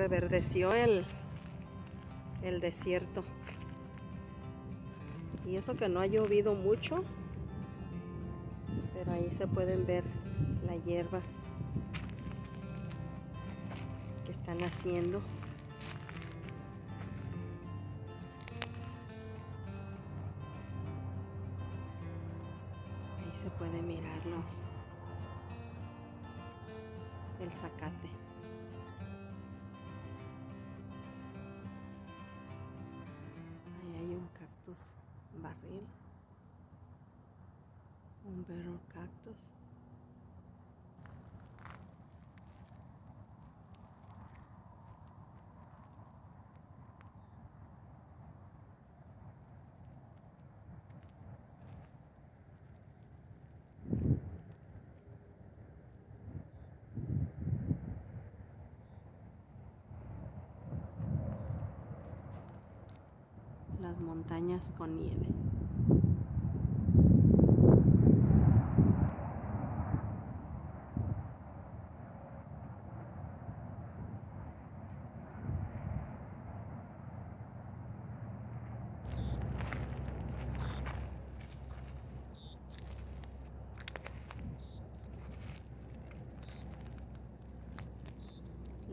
reverdeció el, el desierto. Y eso que no ha llovido mucho, pero ahí se pueden ver la hierba que están haciendo. Ahí se puede mirarlos. El zacate. Cactus barril. Un barrel cactus. Las montañas con nieve.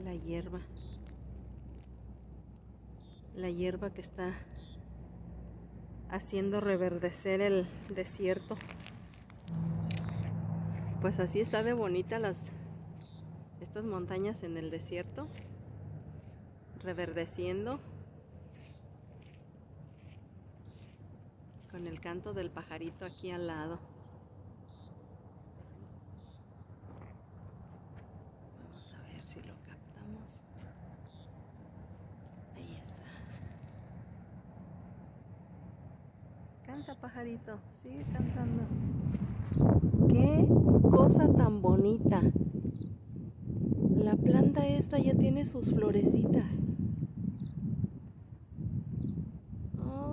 La hierba. La hierba que está haciendo reverdecer el desierto. Pues así está de bonita las estas montañas en el desierto, reverdeciendo con el canto del pajarito aquí al lado. Vamos a ver si lo captamos. Ahí está. Canta pajarito, sigue cantando. Qué cosa tan bonita. La planta esta ya tiene sus florecitas.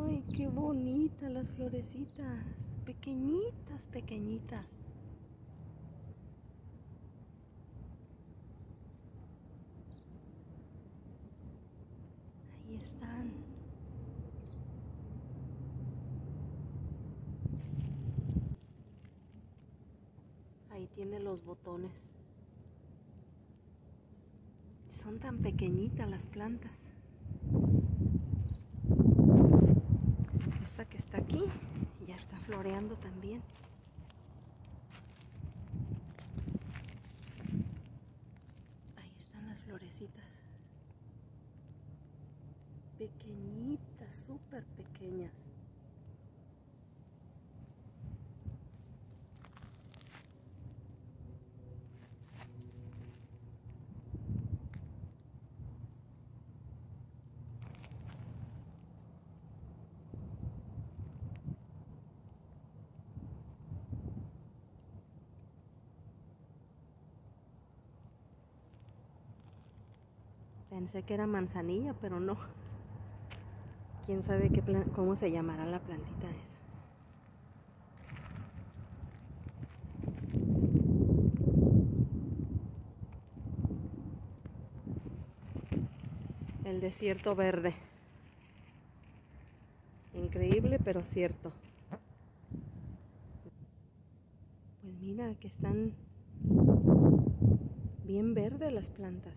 Ay, qué bonita las florecitas. Pequeñitas, pequeñitas. Ahí están. Ahí tiene botones. Son tan pequeñitas las plantas. Esta que está aquí ya está floreando también. Ahí están las florecitas. Pequeñitas, súper pequeñas. Pensé que era manzanilla, pero no. Quién sabe qué cómo se llamará la plantita esa. El desierto verde. Increíble, pero cierto. Pues mira que están bien verdes las plantas.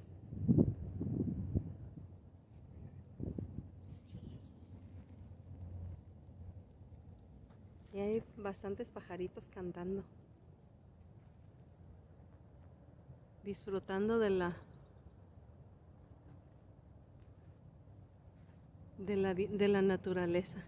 Y hay bastantes pajaritos cantando. Disfrutando de la de la, de la naturaleza.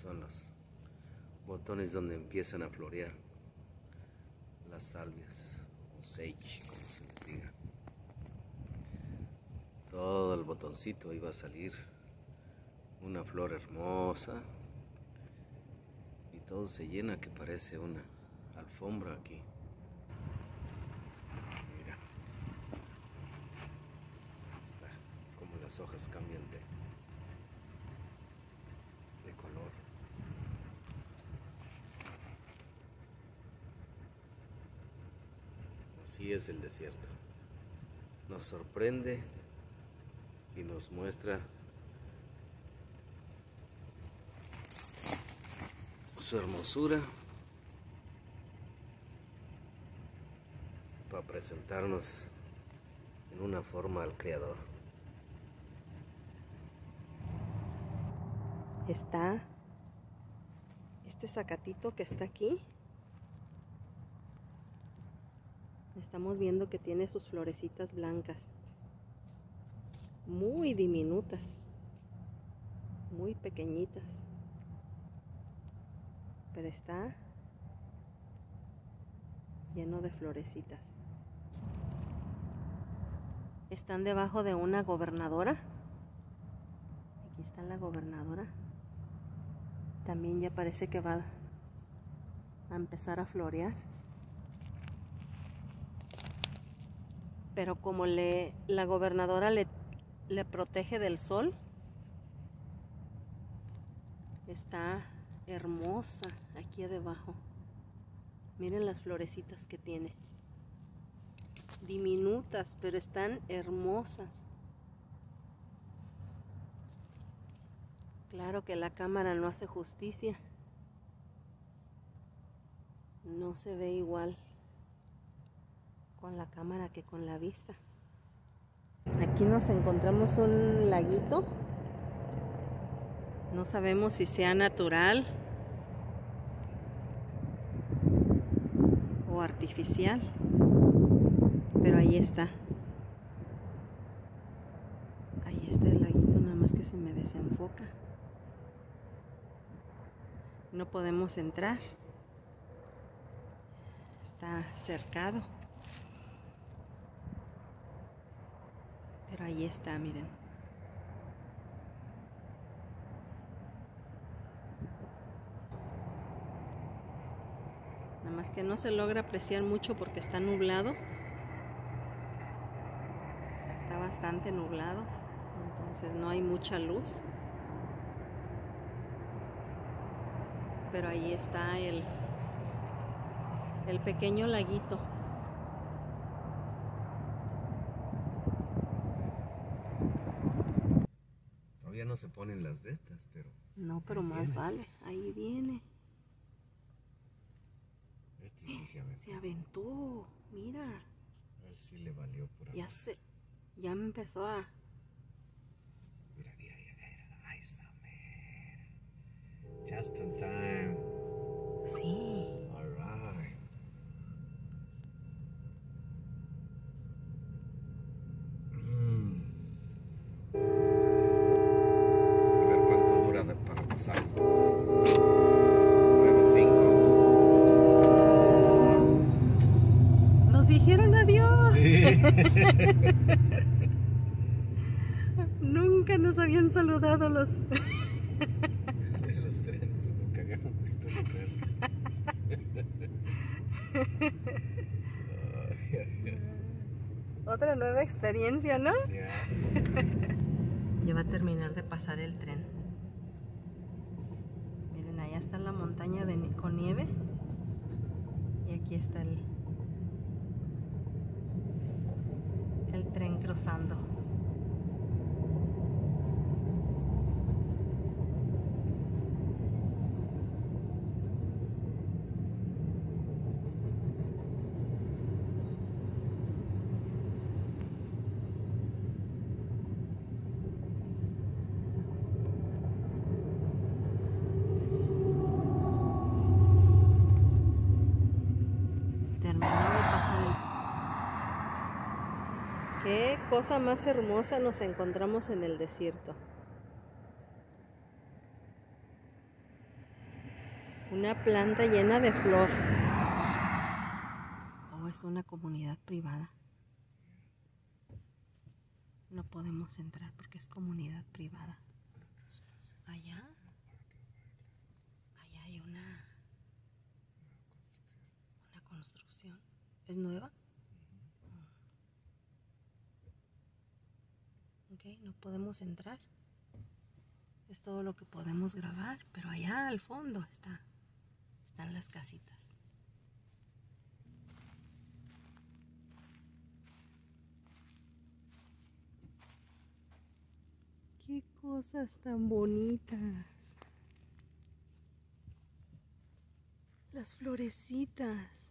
son los botones donde empiezan a florear las salvias o sage, como se les diga. Todo el botoncito iba a salir Una flor hermosa. Y todo se llena que parece una alfombra aquí. Mira. Está como las hojas cambian de Así es el desierto. Nos sorprende y nos muestra su hermosura para presentarnos en una forma al Creador. Está este zacatito que está aquí. Estamos viendo que tiene sus florecitas blancas. Muy diminutas. Muy pequeñitas. Pero está lleno de florecitas. Están debajo de una gobernadora. Aquí está la gobernadora. También ya parece que va a empezar a florear. Pero como le, la gobernadora le, le protege del sol, está hermosa aquí debajo. Miren las florecitas que tiene. Diminutas, pero están hermosas. Claro que la cámara no hace justicia. No se ve igual con la cámara que con la vista. Aquí nos encontramos un laguito. No sabemos si sea natural o artificial. Pero ahí está. Ahí está el laguito, nada más que se me desenfoca. No podemos entrar. Está cercado. Ahí está, miren. Nada más que no se logra apreciar mucho porque está nublado. Está bastante nublado. Entonces no hay mucha luz. Pero ahí está el, el pequeño laguito. No se ponen las de estas, pero. No, pero más viene. vale. Ahí viene. Este sí se aventó. Se aventó. Mira. A ver si le valió por Ya ahí. se. Ya me empezó a. Mira, mira, mira, mira. Ahí está. Just in time. Sí. All right. Mm. A ver cuánto dura de- para pasar. 9.5. Nos dijeron adiós. Nunca nos habían saludado los. De los trenes, nunca habíamos visto de cerca. Ay, ay, ay. Otra nueva experiencia, ¿no? Ya. Ya va a terminar de pasar el tren. Miren, allá está la montaña de, con nieve. Y aquí está el, el tren cruzando. Terminó de pasar el... Qué cosa más hermosa nos encontramos en el desierto. Una planta llena de flor. Oh, es una comunidad privada. No podemos entrar porque es comunidad privada. Allá. Allá hay una. Una construcción. ¿Es nueva? No podemos entrar. Es todo lo que podemos grabar, pero allá al fondo está, están las casitas. Qué cosas tan bonitas. Las florecitas.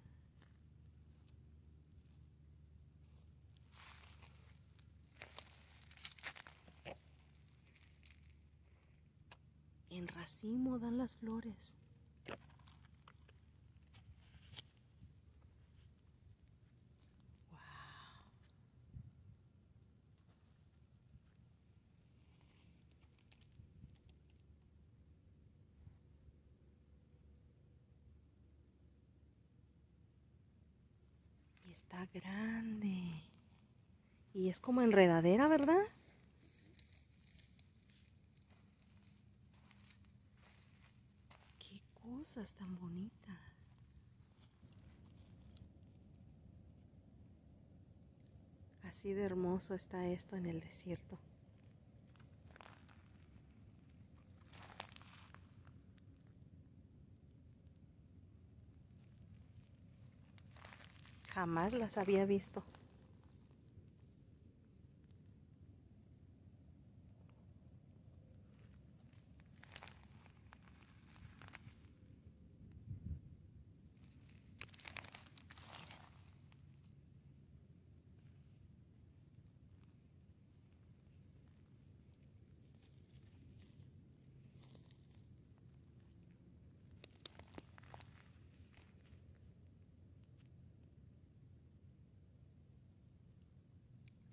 En racimo dan las flores. Está grande. Y es como enredadera, ¿verdad? Tan bonitas. Así de hermoso está esto en el desierto. Jamás las había visto.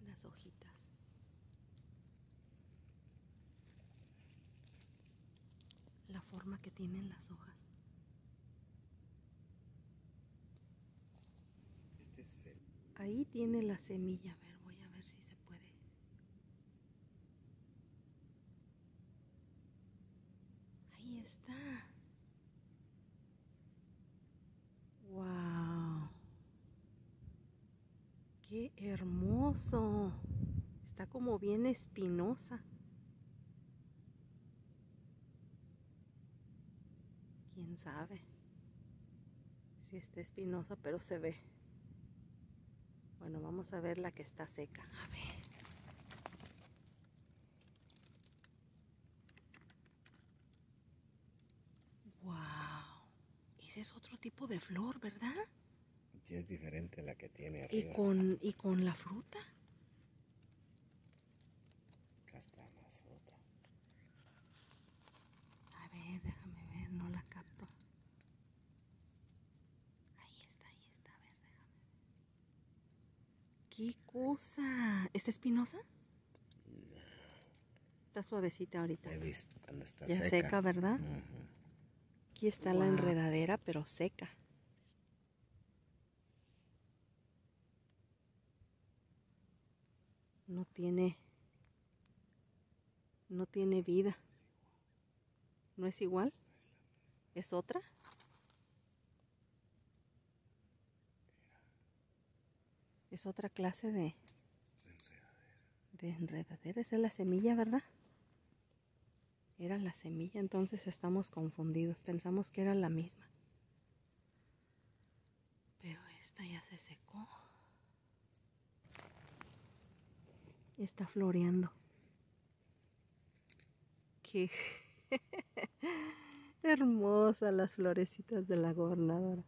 las hojitas. La forma que tienen las hojas. Este Ahí tiene la semilla. A ver, voy a ver si se puede. Ahí está. Wow. Qué Está como bien espinosa. Quién sabe si está espinosa, pero se ve. Bueno, vamos a ver la que está seca. A ver. Wow. Ese es otro tipo de flor, ¿verdad? Sí, es diferente a la que tiene Y arriba. con, y con la fruta. Acá está más otra. A ver, déjame ver, no la capto. Ahí está, ahí está, a ver, déjame ver. ¡Qué cosa! ¿Está espinosa? Está suavecita ahorita. He visto cuando está Ya seca. seca, ¿verdad? Aquí está la enredadera, pero seca. Tiene. No tiene vida. ¿No es igual? ¿Es otra? Es otra clase de, de enredadera. Esa es la semilla, ¿verdad? Era la semilla, entonces estamos confundidos. Pensamos que era la misma. Pero esta ya se secó. Está floreando. Qué hermosas las florecitas de la gobernadora.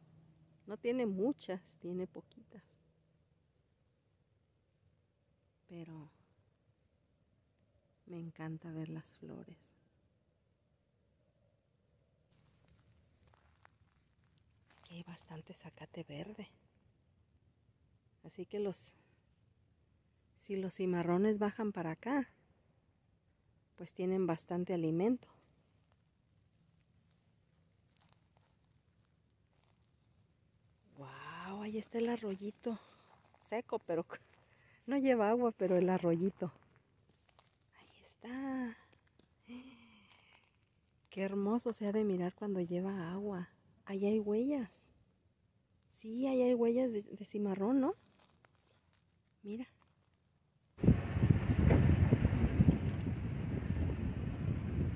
No tiene muchas, tiene poquitas. Pero me encanta ver las flores. Hay bastante zacate verde. Así que los si los cimarrones bajan para acá, pues tienen bastante alimento. Wow, ahí está el arroyito. Seco, pero no lleva agua, pero el arroyito. Ahí está. Qué hermoso se ha de mirar cuando lleva agua. Ahí hay huellas. Sí, ahí hay huellas de, de cimarrón, ¿no? Mira.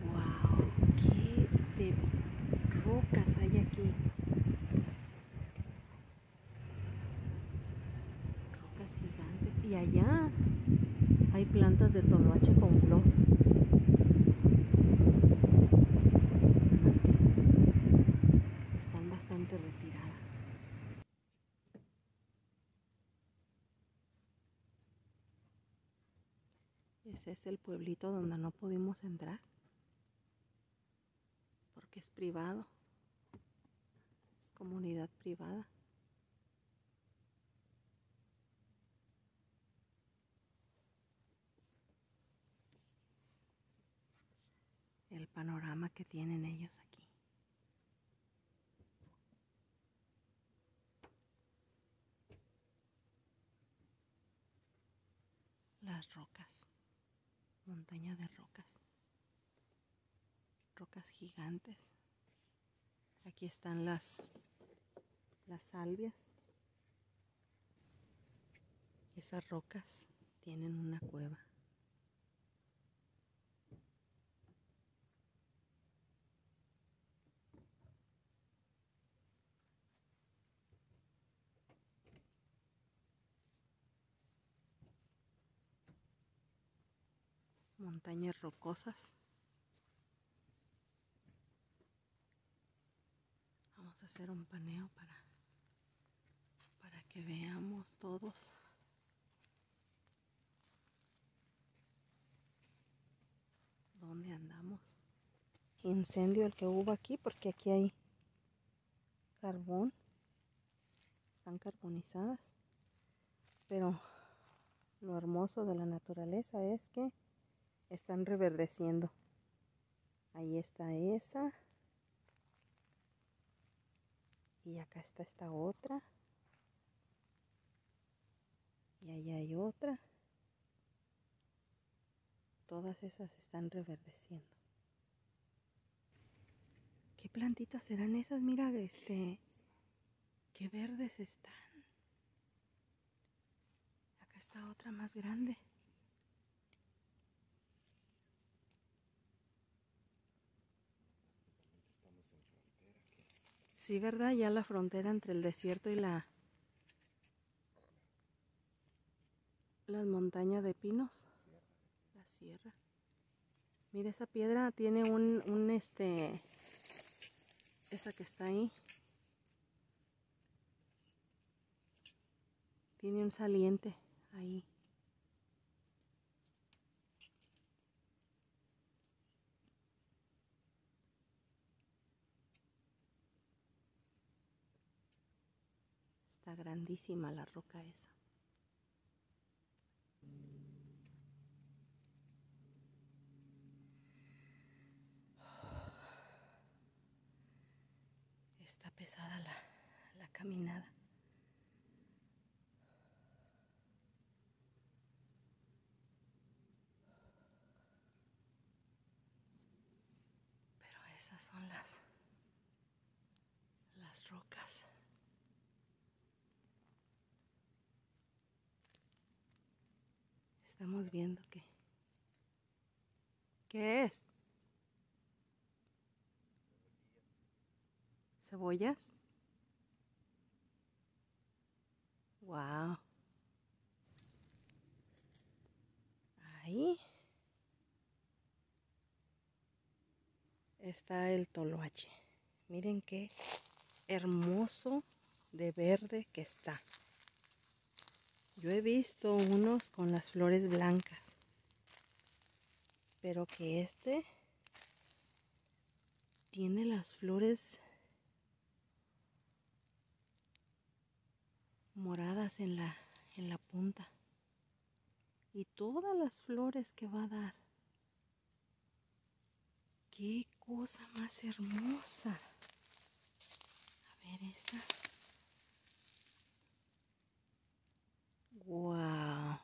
¡Wow! ¡Qué de rocas gigantes. Y allá hay plantas de toloache con flor. Están bastante retiradas. Ese es el pueblito donde no pudimos entrar porque es privado, comunidad privada. El panorama que tienen ellos aquí. Las rocas, montaña de rocas rocas gigantes. Aquí están las, las salvias. Esas rocas tienen una cueva. Montañas rocosas. Vamos a hacer un paneo para, que veamos todos. ¿Dónde andamos? Incendio el que hubo aquí porque aquí hay carbón. Están carbonizadas. Pero lo hermoso de la naturaleza es que están reverdeciendo. Ahí está esa. Y acá está esta otra. Y allá hay otra. Todas esas están reverdeciendo. ¿Qué plantitas serán esas? Mira, este, qué verdes están. Acá está otra más grande. Sí, ¿verdad? Ya la frontera entre el desierto y la las montañas de pinos. La sierra. Mira, esa piedra tiene un, un este, esa que está ahí. Tiene un saliente ahí. Está grandísima la roca esa. Está pesada la, la caminada. Pero esas son las las rocas. Estamos viendo que ¿Qué es? ¿Cebollas? Wow. Ahí está el toloache. Miren qué hermoso de verde que está. Yo he visto unos con las flores blancas, pero que este tiene las flores moradas en la, en la punta y todas las flores que va a dar. Qué cosa más hermosa. A ver esta. Wow.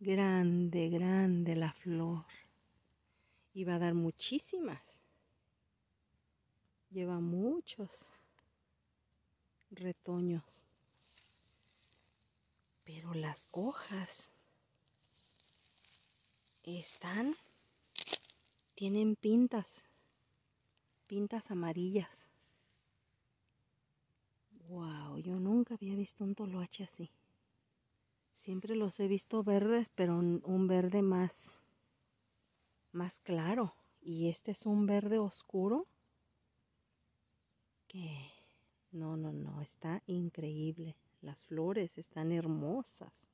Grande, grande la flor. Y va a dar muchísimas. Lleva muchos retoños. Pero las hojas están, tienen pintas, pintas amarillas. Wow, yo nunca había visto un toloache así. Siempre los he visto verdes, pero un, verde más, más claro. Y este es un verde oscuro que no, no, no, está increíble. Las flores están hermosas.